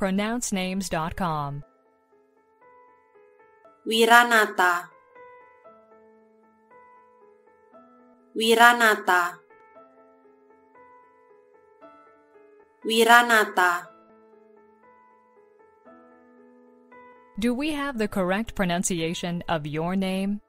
pronouncenames.com. Viranata Viranata Viranata Do we have the correct pronunciation of your name?